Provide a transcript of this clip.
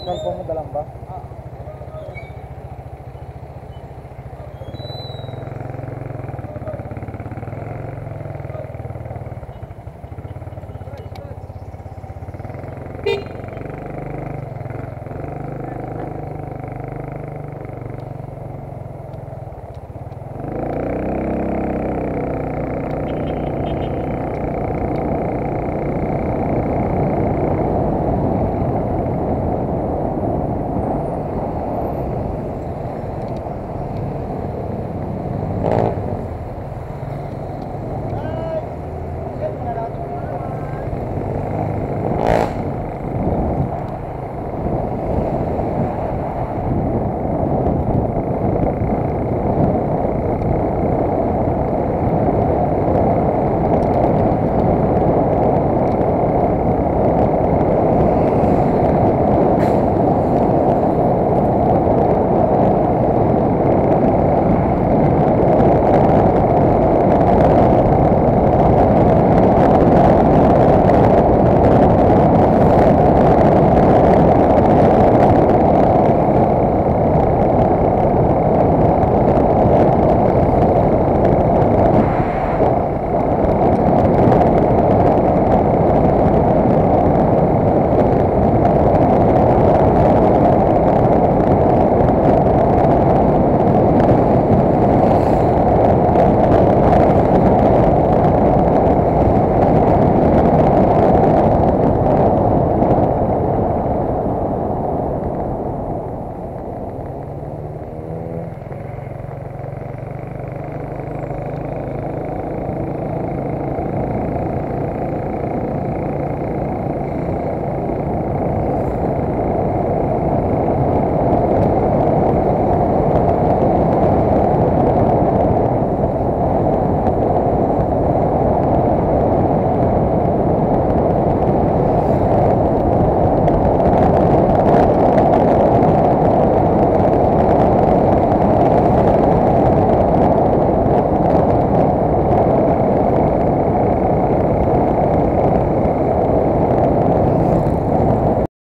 Cellphone mo dalang ba? Ah,